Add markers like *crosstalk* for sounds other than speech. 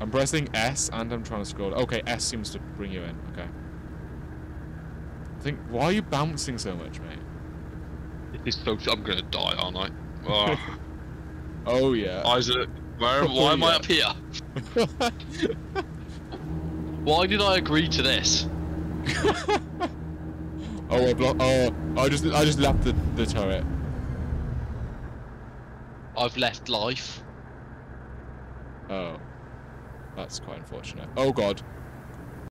I'm pressing S and I'm trying to scroll. Okay, S seems to bring you in. Okay. I think. Why are you bouncing so much, mate? It's so. I'm gonna die, aren't I? Oh, *laughs* Oh yeah. Isaac, where? Why oh, am I up here? *laughs* Why did I agree to this? *laughs* oh, I block. Oh, I just I just lapped the the turret. I've left life. Oh, that's quite unfortunate. Oh god.